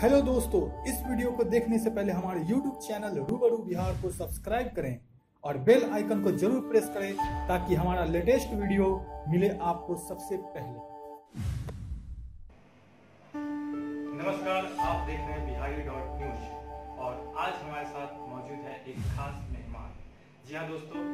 Hello दोस्तों, इस video को देखने से पहले हमारे YouTube चैनल रूबरू बिहार को सब्सक्राइब करें और बेल आइकन को ज़रूर प्रेस करें ताकि हमारा लेटेस्ट वीडियो मिले आपको सबसे पहले। नमस्कार, आप देख रहे हैं बिहारी डॉट न्यूज़ और आज हमारे साथ मौजूद है एक खास मेहमान। जी हाँ दोस्तों,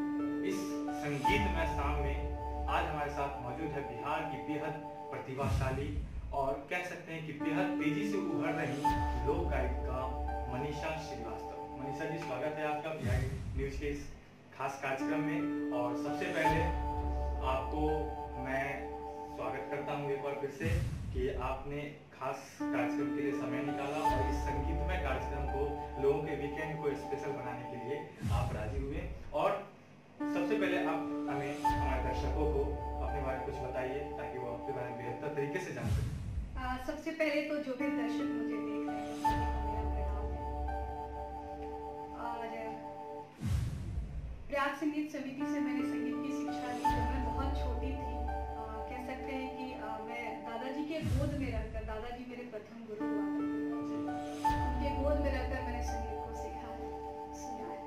इस संगीतमय शाम में आज हमारे साथ मौजूद है बिहार की बेहद प्रतिभाशाली और कह सकते हैं कि बेहद तेज़ी से उभर रही लोक गायिका मनीषा श्रीवास्तव। मनीषा जी, स्वागत है आपका बिहारी न्यूज़ के इस खास कार्यक्रम में। और सबसे पहले आपको मैं स्वागत करता हूँ एक बार फिर से कि आपने खास कार्यक्रम के लिए समय निकाला और इस संगीतमय कार्यक्रम को लोगों के वीकेंड को स्पेशल बनाने के लिए आप राज़ी हुए। और सबसे पहले आप हमें, हमारे दर्शकों को अपने बारे में कुछ बताइए ताकि वो आपके बारे में बेहतर तरीके से जान सकें। सबसे पहले तो जो भी दर्शक मुझे देख रहे हैं प्रयाग संगीत समिति से मैंने संगीत की शिक्षा ली जब मैं बहुत छोटी थी आ, कह सकते हैं कि आ, मैं दादाजी के गोद में रहकर दादाजी मेरे प्रथम गुरु हुआ। उनके गोद में रहकर मैंने संगीत को सीखा सुना है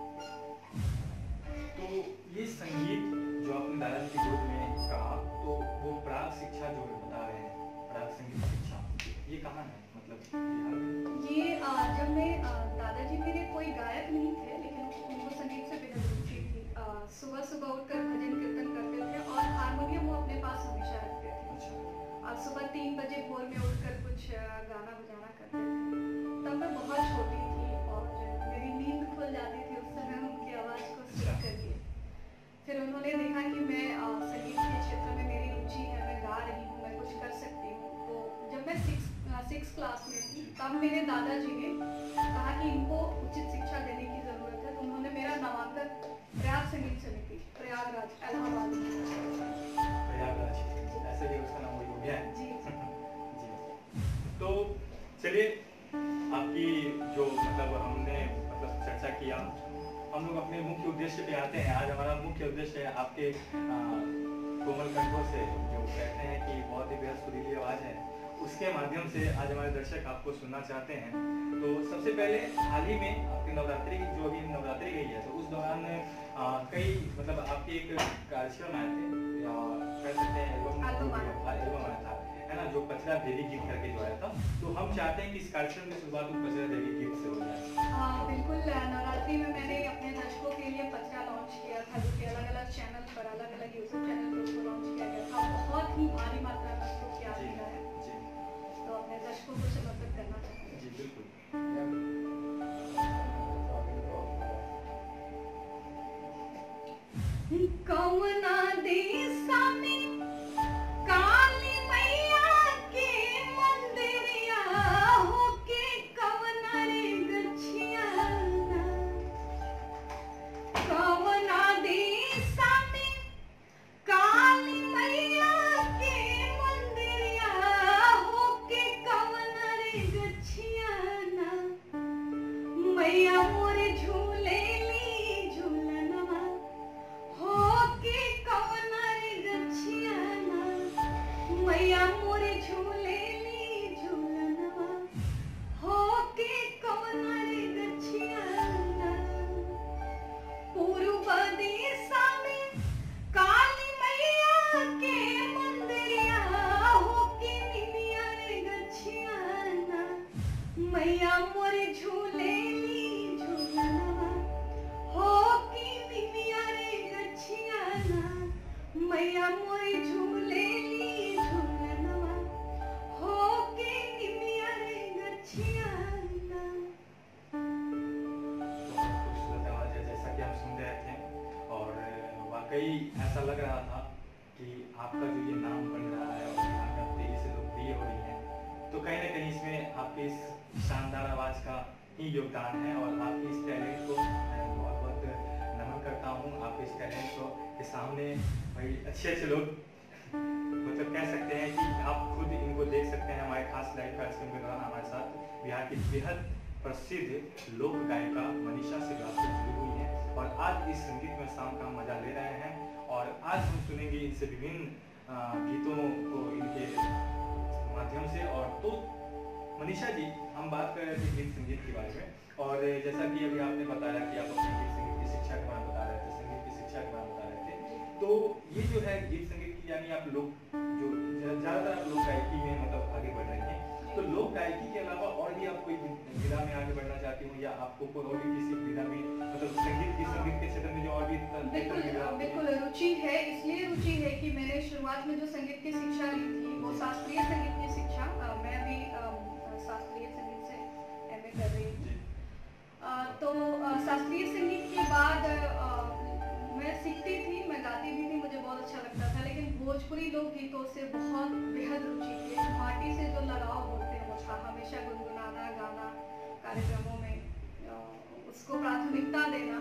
तो ये संगीत कहाँ है? मतलब ये आ, जब मैं दादाजी मेरे कोई गायक नहीं थे लेकिन उनको संगीत से बेहद रुचि थी। सुबह सुबह उठकर भजन कीर्तन करते थे और हारमोनियम वो अपने पास हमेशा रखते थे। अच्छा। और सुबह तीन बजे भोर में उठकर कुछ गाना बजाना करते थे। तब मैं बहुत छोटी थी और मेरी नींद खुल जाती थी उस समय उनकी आवाज़ को सुन करके फिर उन्होंने देखा कि मैं संगीत के क्षेत्र में मेरी रुचि है मैं गा रही हूँ मैं कुछ कर सकती हूँ। तो जब मैं सिक्स सिक्स क्लास में थी। तब मेरे दादाजी ने कहा कि इनको उचित शिक्षा देने की ज़रूरत है। तो उन्होंने मेरा नामांकन प्रयाग संगीत समिति प्रयागराज इलाहाबाद। प्रयागराज ऐसे भी उसका नाम हो गया। है जी। जी। तो चलिए आपकी जो मतलब हमने मतलब चर्चा किया हम लोग अपने मुख्य उद्देश्य पे आते हैं। आज हमारा मुख्य उद्देश्य है आपके कोमल कंठों से जो कहते हैं कि बहुत ही बेहद सुरीली आवाज़ है। उसके माध्यम से आज हमारे दर्शक आपको सुनना चाहते हैं। तो सबसे पहले हाल ही में आपकी नवरात्रि की जो अभी नवरात्रि गई है तो उस दौरान कई मतलब आपके एक कार्यक्रम आए थे कह सकते हैं एल्बम आया। था। है ना जो पचरा देवी गीत करके जो आया था। तो हम चाहते हैं कि इस कार्यक्रम की शुरुआत पचरा देवी गीत से हो जाए। हाँ बिल्कुल नवरात्रि में मैंने अपने दर्शकों ऐसा लग रहा था कि आपका जो ये नाम बन रहा है और तेज़ी से लोकप्रिय हो रही हैं तो कहीं ना कहीं इसमें आपके इस शानदार आवाज़ का ही योगदान है और आपके इस टैलेंट को मैं बहुत बहुत नमन करता हूँ आपके इस टैलेंट को। के सामने भाई अच्छे अच्छे लोग मतलब कह सकते हैं कि आप खुद इनको देख सकते हैं, हमारे खास लाइव कार्यक्रम के दौरान, हमारे साथ बिहार की बेहद प्रसिद्ध लोक गायिका मनीषा श्रीवास्तव जुड़ी हुई हैं और आज इस संगीत में शाम का मज़ा ले रहे हैं और आज हम सुनेंगे इनसे विभिन्न गीतों को इनके माध्यम से और तो मनीषा जी, हम बात कर रहे थे गीत संगीत के बारे में और जैसा कि अभी आपने बताया कि आप अपने गीत संगीत की शिक्षा के बारे में बता रहे थे, संगीत की शिक्षा के बारे में बता रहे थे तो ये जो है गीत संगीत यानी आप लोग जो ज़्यादातर आप लोग गायकी में मतलब आगे बढ़ रहे हैं तो लोक गायकी के अलावा और भी आप कोई विधा में आगे बढ़ना चाहती हो या आपको कोई और भी किसी विधा में मतलब संगीत की संगीत के क्षेत्र में जो और भी बिल्कुल? बिल्कुल रुचि है इसलिए रुचि है कि मैंने शुरुआत में जो संगीत की शिक्षा ली थी वो शास्त्रीय संगीत की शिक्षा मैं भी शास्त्रीय संगीत से एमए कर रही हूँ तो शास्त्रीय संगीत के बाद मैं सीखती थी मैं गाती भी थी मुझे बहुत अच्छा लगता था लेकिन भोजपुरी लोकगीतों से बहुत बेहद रुचि थी। माटी से जो लगाव बोलते हैं वो था हमेशा गुनगुनाना गाना कार्यक्रमों में उसको प्राथमिकता देना।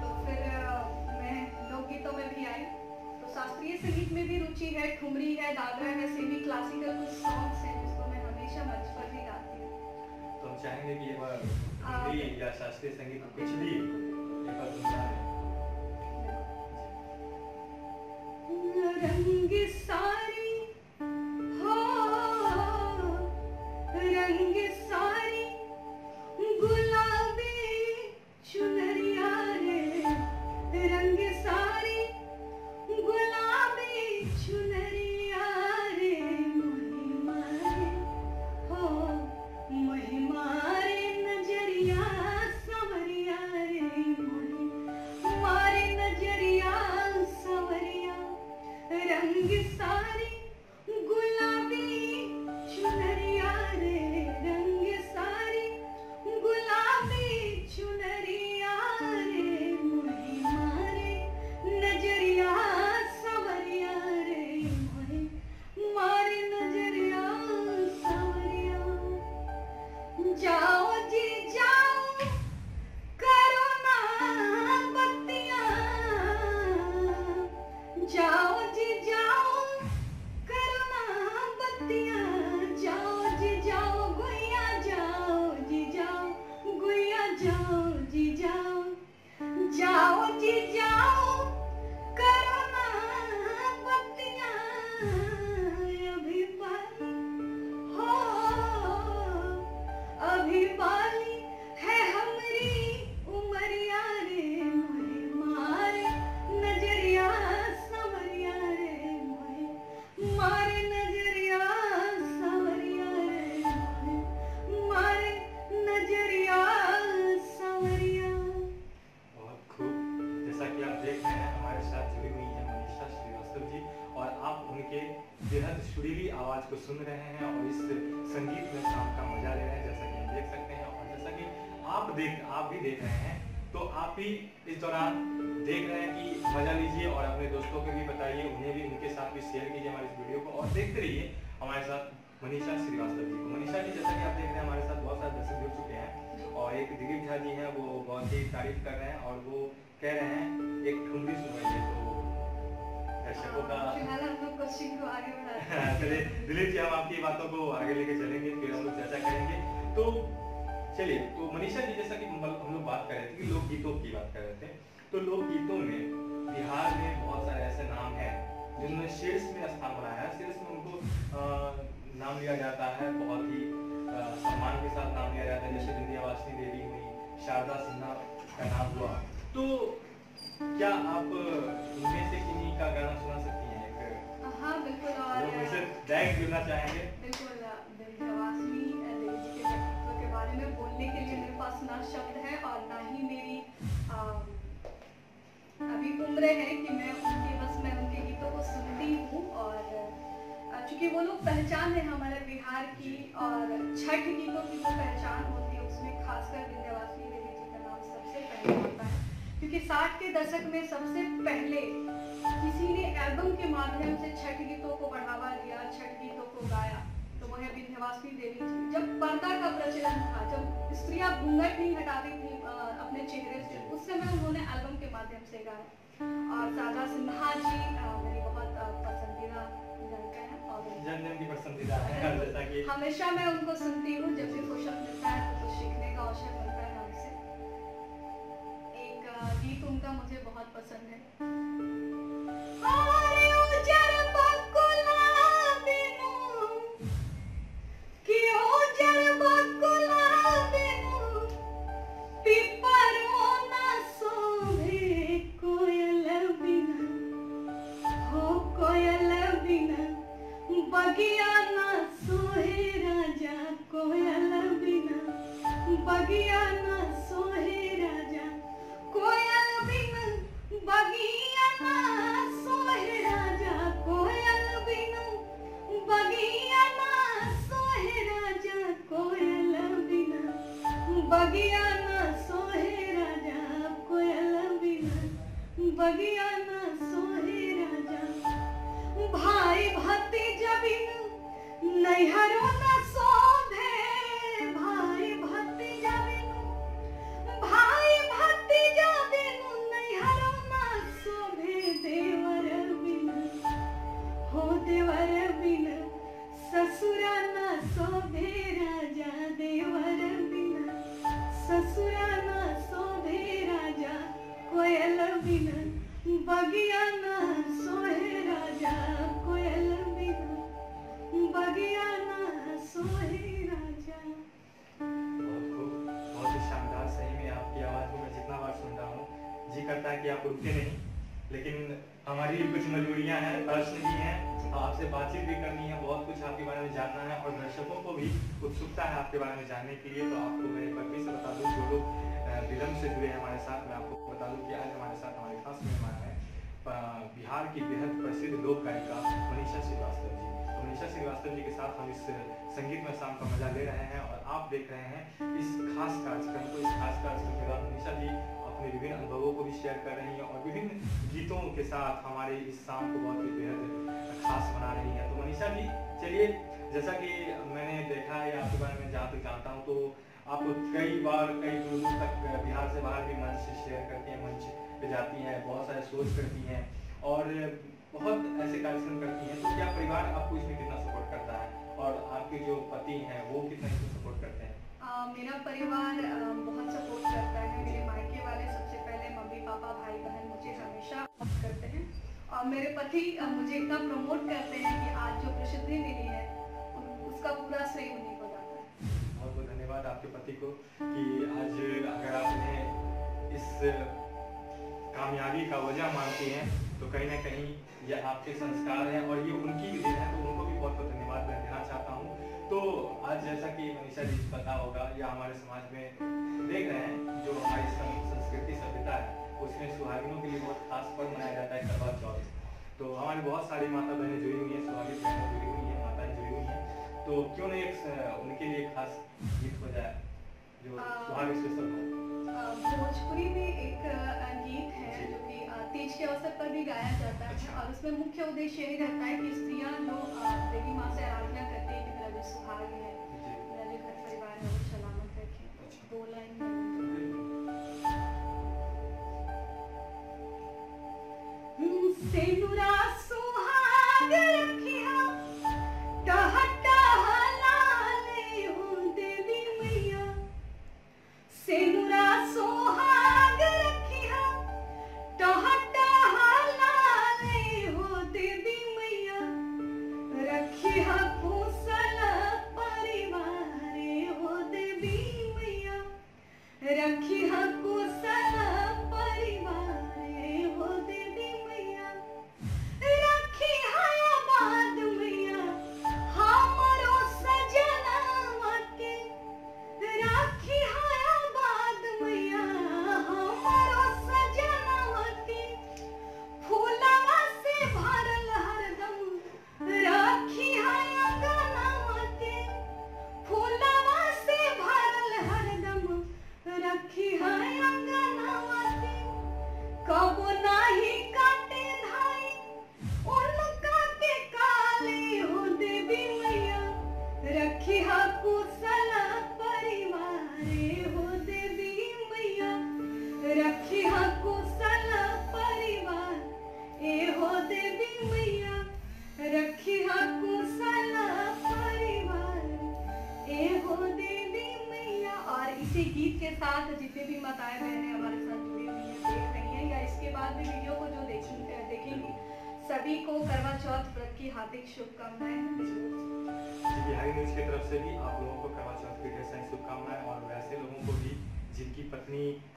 तो फिर मैं लोकगीतों में भी आई। तो शास्त्रीय संगीत में भी रुचि है ठुमरी है दादरा है सेमी क्लासिकल कुछ सॉन्ग्स हैं जिसको मैं हमेशा मंच पर भी गाती हूँ। तो हम चाहेंगे कि एक बार या शास्त्रीय संगीत कुछ भी जैसा कि आप देख रहे हैं, हमारे साथ जुड़ी हुई है मनीषा श्रीवास्तव जी और आप उनके बेहद सुरीली आवाज़ को सुन रहे हैं और इस संगीत में शाम का मज़ा ले रहे हैं, जैसा कि हम देख सकते हैं और जैसा कि आप देख, आप भी देख रहे हैं। तो आप भी इस दौरान देख रहे हैं कि मज़ा लीजिए और अपने दोस्तों को भी बताइए, उन्हें भी उनके साथ भी शेयर कीजिए हमारे इस वीडियो को और देखते रहिए हमारे साथ मनीषा श्रीवास्तव जी को। मनीषा जी, जैसा कि आप देख रहे हैं, हमारे साथ बहुत सारे दर्शक जुड़ चुके हैं और एक दिलीप झा जी हैं, वो बहुत ही तारीफ़ कर रहे हैं और वो कह रहे हैं एक ठुमरी सुनाइए तो दर्शकों का फ़िलहाल हम लोग क्वेश्चन को आगे बढ़ाते चलिए दिलीप जी हम आपकी बातों को आगे लेके चलेंगे फिर हम लोग चर्चा करेंगे। तो चलिए तो मनीषा जी जैसा कि हम हम लोग बात कर रहे थे कि लोकगीतों की बात कर रहे थे तो लोकगीतों में बिहार में बहुत सारे ऐसे नाम हैं जिन्होंने शीर्ष में स्थान बनाया है। शीर्ष में उनको नाम लिया जाता है बहुत ही सम्मान के साथ नाम लिया जाता है। जैसे विंध्यावासिनी देवी हुई शारदा सिन्हा का नाम हुआ। तो क्या आप इनमें से किन्हीं का गाना सुना सकती हैं एक? हाँ बिल्कुल और मुझसे डायरेक्ट जुड़ना चाहेंगे। बिल्कुल विंध्यवासिनी देवी के व्यक्तित्व के बारे में बोलने के लिए मेरे पास ना शब्द है और ना ही मेरी अम, अभी उम्र है कि मैं उनके बस मैं उनके गीतों को सुनती हूँ और चूँकि वो लोग पहचान है हमारे बिहार की और छठ गीतों की जो पहचान होती है क्योंकि साठ के दशक में सबसे पहले किसी ने एल्बम के माध्यम से छठ गीतों को बढ़ावा दिया छठ गीतों को गाया। तो वह विंध्यवासिनी देवी जी। जब पर्दा का प्रचलन था जब स्त्रियाँ घूंघट नहीं हटाती थी अपने चेहरे से उस समय उन्होंने एल्बम के माध्यम से गाया। और शारदा सिन्हा जी मेरी बहुत पसंदीदा गायिका है और जन जन की पसंदीदा है हमेशा मैं उनको सुनती हूँ जब भी फुर्सत मिलता है तो कुछ सीखने का अवसर मिलता है। गीत उनका मुझे बहुत पसंद है। बिनु नैहरो न आपसे बातचीत भी करनी है, बहुत कुछ आपके बारे में जानना है और दर्शकों को भी उत्सुकता है आपके बारे में जानने के लिए तो आपको मैं एक बार फिर से बता दूँ, जो लोग विलम्ब से जुड़े हैं हमारे साथ, मैं आपको बता दूँ कि आज हमारे साथ हमारे खास मेहमान हैं बिहार की बेहद प्रसिद्ध लोक गायिका मनीषा श्रीवास्तव जी। तो मनीषा श्रीवास्तव जी के साथ हम इस संगीत में शाम का मज़ा ले रहे हैं और आप देख रहे हैं इस खास कार्यक्रम को, इस खास कार्यक्रम के दौरान मनीषा जी अपने विभिन्न अनुभवों को भी शेयर कर रही हैं और विभिन्न गीतों के साथ हमारे इस शाम को बहुत ही बेहद खास बना रही हैं। तो मनीषा जी, चलिए, जैसा कि मैंने देखा है आपके बारे में जहाँ तक जानता हूँ तो आप कई बार, कई दूर तक बिहार से बाहर भी मंच शेयर करती हैं, मंच पे जाती हैं, बहुत सारे शोज़ करती हैं और बहुत ऐसे कार्यक्रम करती हैं। तो क्या परिवार आपको इसमें कितना सपोर्ट करता है? और आपके जो पति हैं, वो कितना सपोर्ट करते हैं? मेरा परिवार बहुत सपोर्ट करता है। मेरे मायके वाले सबसे पहले मम्मी, पापा, भाई, बहन मुझे हमेशा करते हैं। और मेरे पति मुझे इतना प्रमोट करते हैं कि आज जो प्रसिद्धि मिली है उसका पूरा श्रेय उन्हीं को जाता है। बहुत बहुत धन्यवाद आपके पति को कि आज अगर आप इन्हें इस कामयाबी का वजह मानते हैं तो कहीं ना कहीं ये आपके संस्कार हैं और ये उनकी भी देन है तो उनको भी बहुत बहुत धन्यवाद मैं देना चाहता हूँ। तो आज जैसा कि मनीषा जी को पता होगा या हमारे समाज में देख रहे हैं जो हमारी संस्कृति सभ्यता है उसमें सुहागिनों के लिए बहुत खास पर्व मनाया जाता है करवा चौथ। तो हमारी बहुत सारी माता बहनें जुड़ी हुई हैं सुहागिन बहनें जुड़ी हुई हैं माताएँ जुड़ी हुई हैं। तो क्यों नहीं एक उनके लिए खास गीत हो जाए जो सुहाग स्पेशल हो? भोजपुरी में एक गीत है जो। कि तीज के अवसर पर भी गाया जाता है अच्छा। और उसमें मुख्य उद्देश्य यही रहता है कि स्त्रियाँ जो देवी माँ से आराधना करती है कि मेरा जो सुहाग है जी मेरा जो घर परिवार है वो सलामत रखे अच्छा। दो लाइन में सेनुरा सुहाग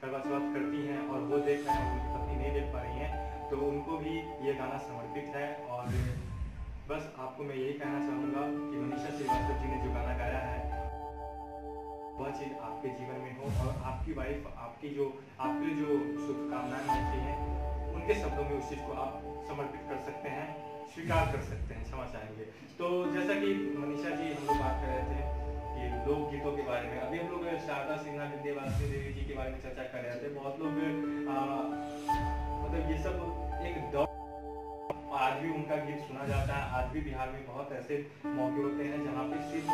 करवा चौथ करती हैं और वो देख रहे हैं, उनकी पत्नी नहीं देख पा रही हैं तो उनको भी ये गाना समर्पित है और बस आपको मैं यही कहना चाहूँगा कि मनीषा श्रीवास्तव जी ने जो गाना गाया है, वह चीज़ आपके जीवन में हो और आपकी वाइफ आपकी जो, आपके जो शुभकामनाएँ मांगती हैं, उनके शब्दों में उस चीज़ को आप समर्पित कर सकते हैं, स्वीकार कर सकते हैं, क्षमा चाहेंगे। तो जैसा कि मनीषा जी हम लोग बात कर रहे थे कि लोक गीतों के बारे में। अभी हम लोग शारदा सिन्हा, विद्यावासिनी देवी जी के बारे में चर्चा कर रहे थे। बहुत लोग मतलब ये सब एक दौर आज भी उनका गीत सुना जाता है। आज भी बिहार में बहुत ऐसे मौके होते हैं जहाँ पे सिर्फ़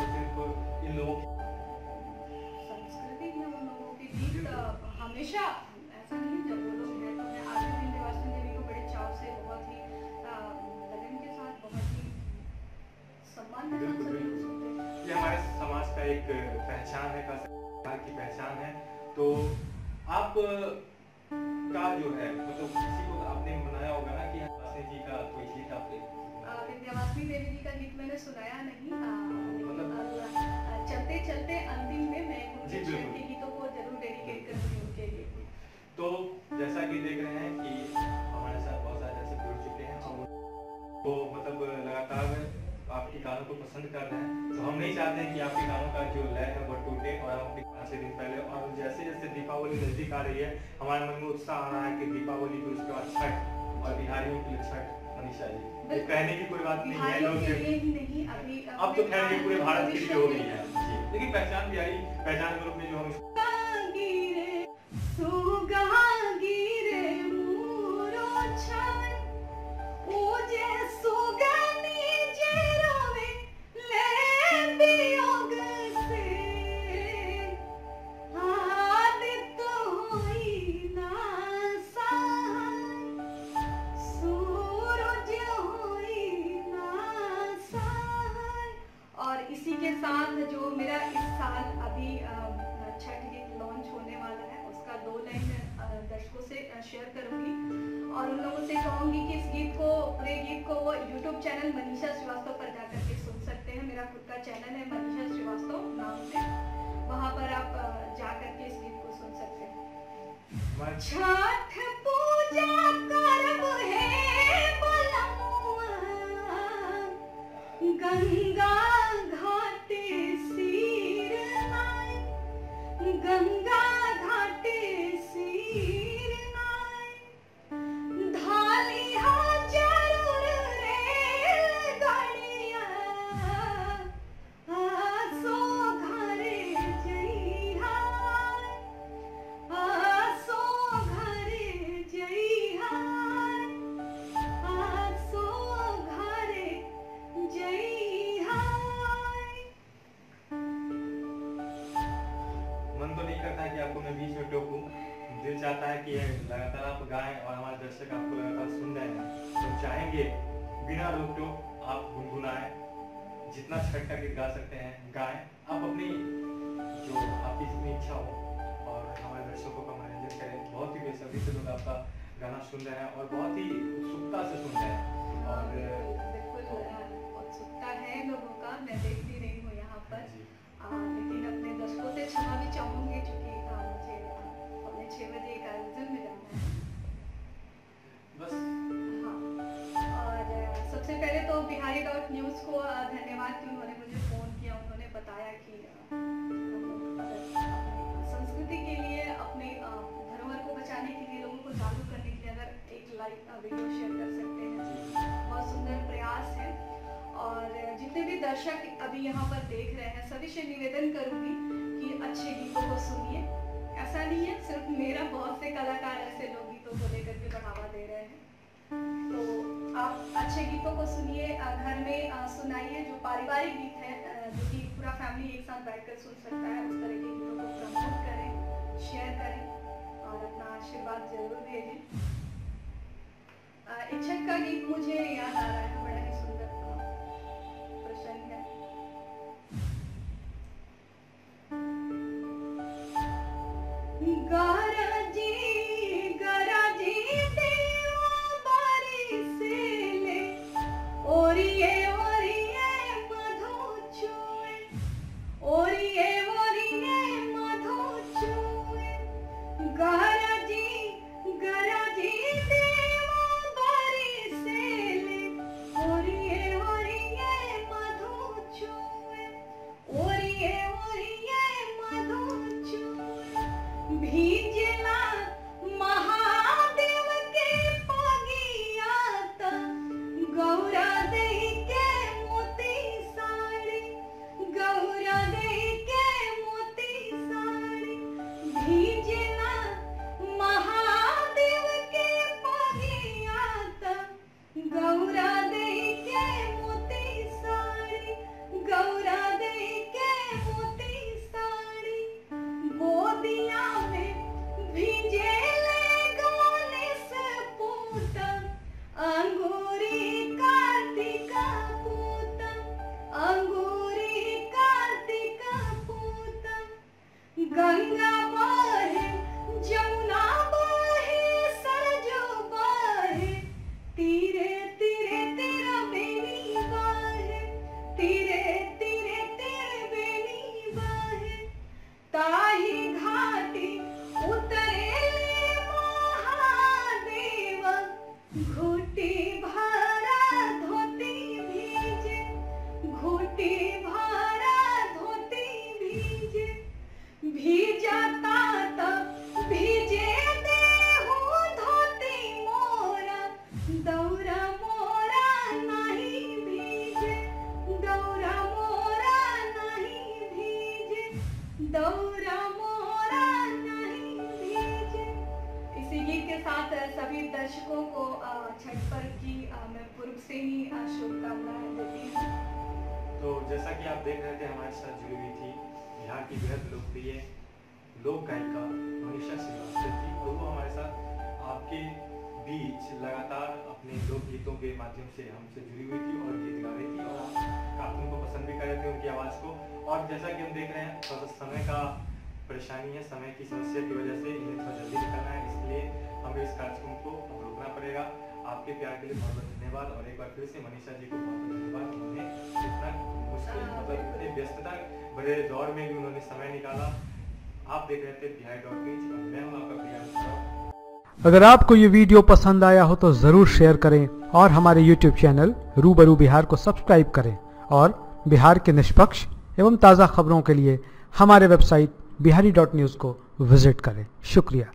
गानों को पसंद कर रहे हैं तो हम नहीं चाहते हैं कि आपके गानों का जो लय है वो टूटे और हम अपने पाँच दिन पहले और जैसे जैसे दीपावली नज़दीक आ रही है हमारे मन में उत्साह आ रहा है कि दीपावली भी उसके बाद छठ और बिहारियों के लिए छठ मनीषा जी। ये कहने की कोई बात नहीं है लोग के अब तो खैर ये पूरे भारत के लिए हो गई है। लेकिन पहचान बिहारी पहचान के रूप में जो हम लोगों कि इस गीत को पूरे गीत को वो यूट्यूब चैनल मनीषा श्रीवास्तव पर जाकर के सुन सकते हैं। मेरा खुद का चैनल है मनीषा श्रीवास्तव नाम से। वहाँ पर आप जाकर के इस गीत को सुन सकते हैं। छठ पूजा करब हे गंगा घाटे सिर गंगा घाटे लोग आपका गाना सुन रहे हैं और बहुत ही उत्सुकता से सुन रहे हैं। और बिल्कुल उत्सुकता है लोगों का मैं देख भी रही हूँ यहाँ पर। आ, लेकिन अपने दर्शकों से क्षमा भी चाहूँगी क्योंकि मुझे अपने छह बजे एक आयोजन में जाना है। बस। हाँ। और सबसे पहले तो बिहारी डॉट न्यूज़ को धन्यवाद कि उन्होंने मुझे फ़ोन किया उन्होंने बताया कि एक वीडियो शेयर कर सकते हैं। बहुत सुंदर प्रयास है। और जितने भी दर्शक अभी यहाँ पर देख रहे हैं, सभी से निवेदन करूँगी कि अच्छे गीतों को सुनिए। ऐसा नहीं है, सिर्फ़ मेरा बहुत से कलाकार ऐसे लोग गीतों को लेकर के बढ़ावा दे रहे हैं। तो आप अच्छे गीतों को सुनिए घर में सुनाइए, जो पारिवारिक गीत है जो कि पूरा फैमिली एक साथ बैठकर सुन सकता है, उस तरह के गीतों को प्रमोट करें शेयर करें और अपना आशीर्वाद ज़रूर भेजें। इच्छक का गीत मुझे याद आ रहा है, बड़ा ही सुंदर था। प्रसंग है। गरजी हमसे हुई थी और गीत गा रही थी और काफ़ी उनको पसंद भी कर रहे थे उनकी आवाज़ को। और जैसा कि हम देख रहे हैं, थोड़ा सा समय का परेशानी है, समय की समस्या की वजह से इन्हें थोड़ा जल्दी निकलना है, इसलिए हमें इस कार्यक्रम को रोकना पड़ेगा। आपके प्यार के लिए बहुत बहुत धन्यवाद और एक बार फिर से मनीषा जी को बहुत बहुत धन्यवाद। उन्होंने इतना मुश्किल मतलब इतनी व्यस्तता, बड़े दौर में भी उन्होंने समय निकाला। आप देख रहे थे बिहार डॉट मैं हूँ आपका प्रिया अगर आपको ये वीडियो पसंद आया हो तो ज़रूर शेयर करें और हमारे YouTube चैनल रूबरू बिहार को सब्सक्राइब करें और बिहार के निष्पक्ष एवं ताज़ा खबरों के लिए हमारे वेबसाइट बिहारी डॉट न्यूज़ को विज़िट करें। शुक्रिया।